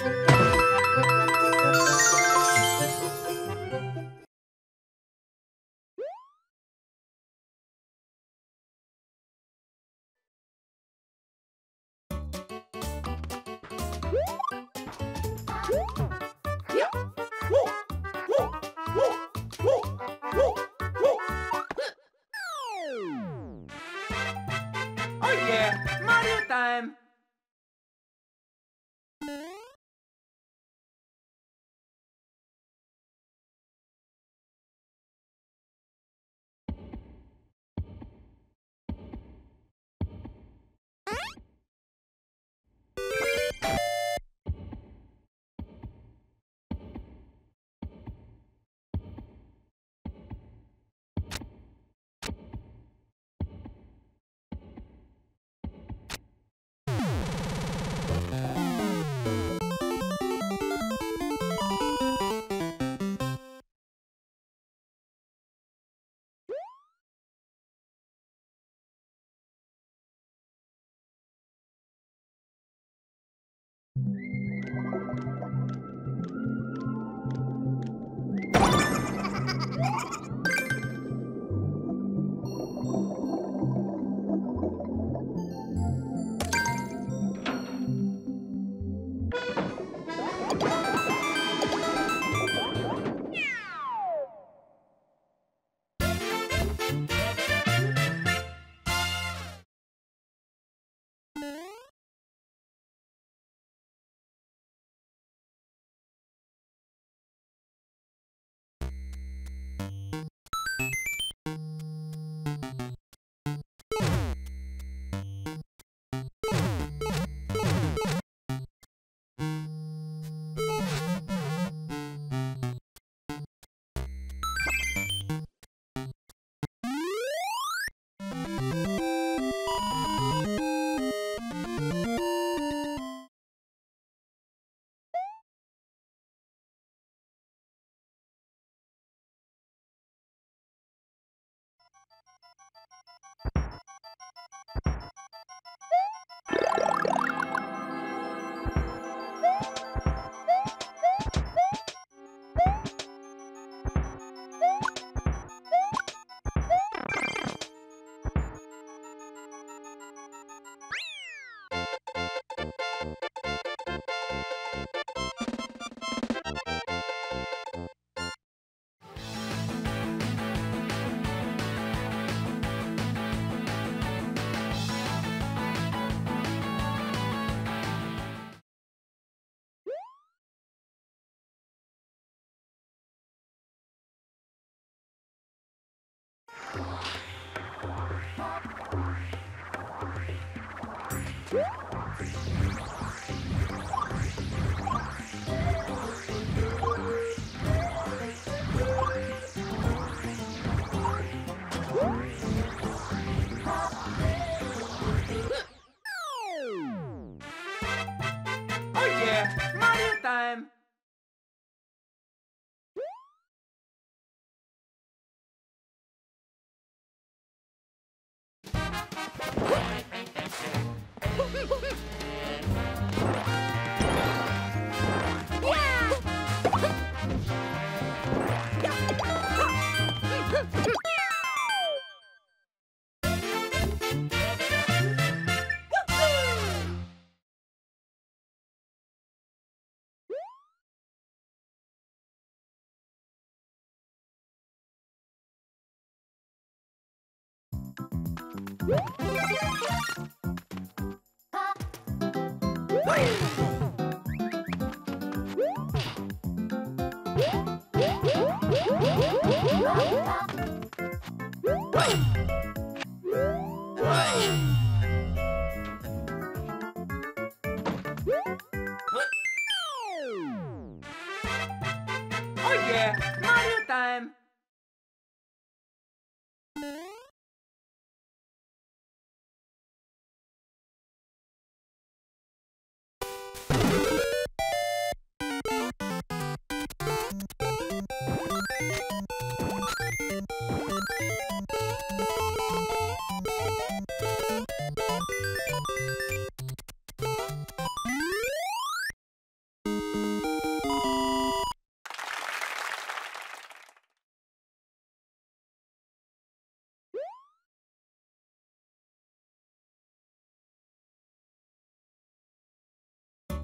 Oh Oh yeah,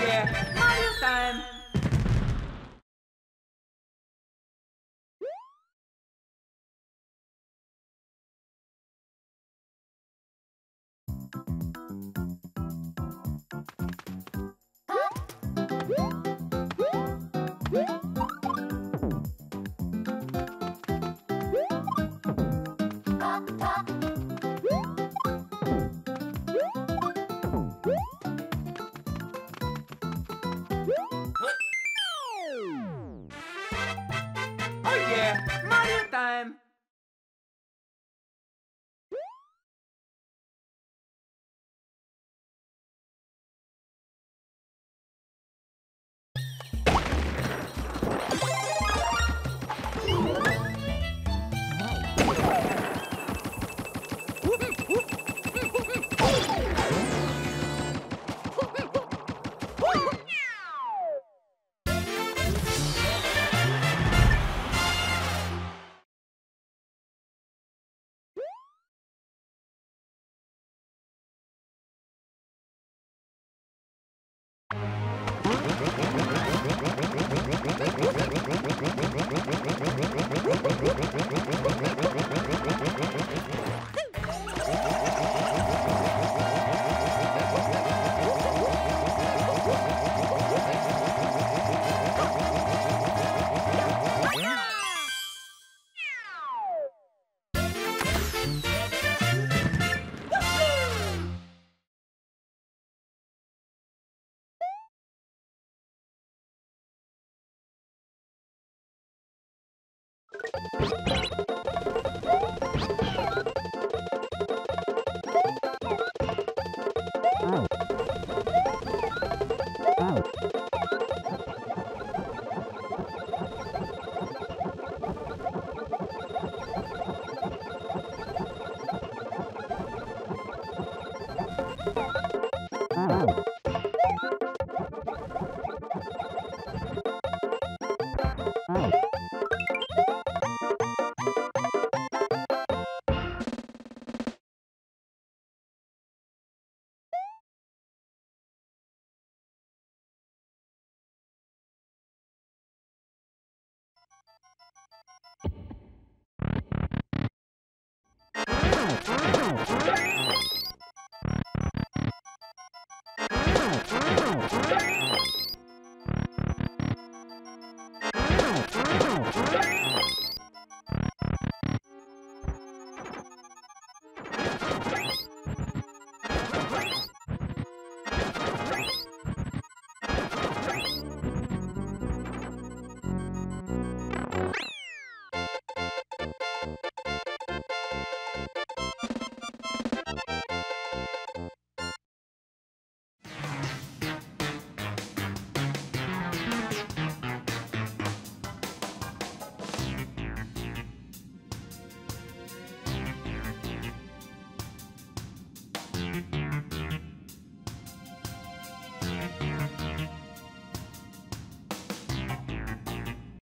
Yeah, Mario time! You